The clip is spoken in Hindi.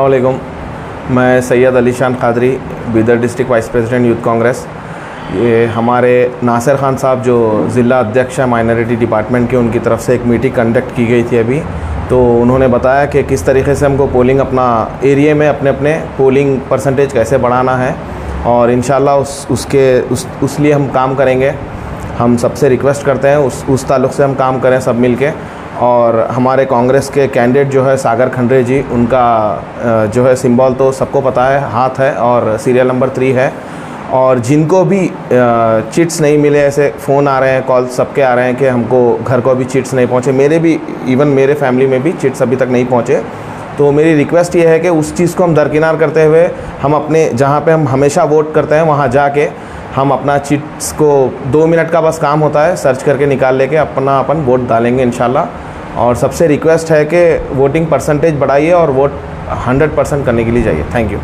वालेकुम मैं Syed Ali Shan Qadri Bidar district vice president, youth Congress. ये हमारे नासिर खान साहब जो ज़िला अध्यक्ष हैं, माइनॉरिटी डिपार्टमेंट के, उनकी तरफ़ से एक मीटिंग कंडक्ट की गई थी अभी। तो उन्होंने बताया कि किस तरीके से हमको पोलिंग अपना एरिए में अपने अपने पोलिंग परसेंटेज कैसे बढ़ाना है। और इन उस, उसके, उस उस लिए हम काम करेंगे। हम सबसे रिक्वेस्ट करते हैं, उस उस ताल्लुक़ से हम काम करें सब मिल के और हमारे कांग्रेस के कैंडिडेट जो है सागर खंडरे जी, उनका जो है सिंबल तो सबको पता है, हाथ है और सीरियल नंबर थ्री है। और जिनको भी चिट्स नहीं मिले, ऐसे फ़ोन आ रहे हैं, कॉल सबके आ रहे हैं कि हमको घर को भी चिट्स नहीं पहुँचे। मेरे भी, इवन मेरे फैमिली में भी चिट्स अभी तक नहीं पहुँचे। तो मेरी रिक्वेस्ट ये है कि उस चीज़ को हम दरकिनार करते हुए, हम अपने, जहाँ पे हम हमेशा वोट करते हैं, वहाँ जाके हम अपना चिट्स को, दो मिनट का बस काम होता है, सर्च करके निकाल लेके अपना अपन वोट डालेंगे इन और सबसे रिक्वेस्ट है कि वोटिंग परसेंटेज बढ़ाइए और वोट 100 परसेंट करने के लिए जाइए। Thank you